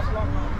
That's what